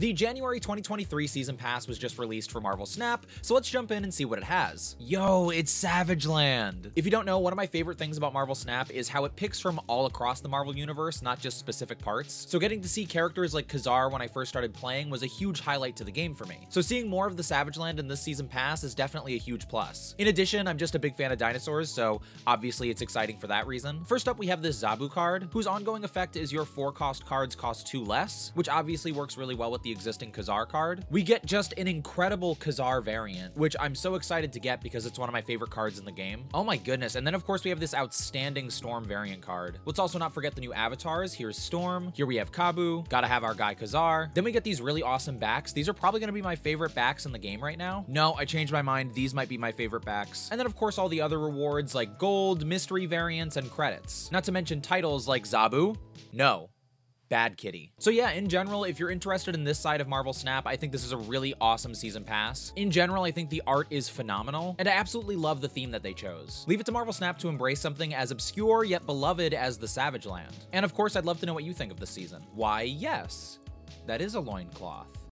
The January 2023 Season Pass was just released for Marvel Snap, so let's jump in and see what it has. Yo, it's Savage Land! If you don't know, one of my favorite things about Marvel Snap is how it picks from all across the Marvel Universe, not just specific parts. So getting to see characters like Ka-Zar when I first started playing was a huge highlight to the game for me. So seeing more of the Savage Land in this Season Pass is definitely a huge plus. In addition, I'm just a big fan of dinosaurs, so obviously it's exciting for that reason. First up, we have this Zabu card, whose ongoing effect is your 4 cost cards cost 2 less, which obviously works really well with the existing Ka-Zar card. We get just an incredible Ka-Zar variant, which I'm so excited to get because it's one of my favorite cards in the game. Oh my goodness, and then of course we have this outstanding Storm variant card. Let's also not forget the new avatars. Here's Storm, here we have Zabu, gotta have our guy Ka-Zar. Then we get these really awesome backs. These are probably gonna be my favorite backs in the game right now. No, I changed my mind. These might be my favorite backs. And then of course all the other rewards like gold, mystery variants, and credits. Not to mention titles like Zabu. No, Bad Kitty. So yeah, in general, if you're interested in this side of Marvel Snap, I think this is a really awesome season pass. In general, I think the art is phenomenal, and I absolutely love the theme that they chose. Leave it to Marvel Snap to embrace something as obscure yet beloved as the Savage Land. And of course, I'd love to know what you think of this season. Why, yes, that is a loincloth.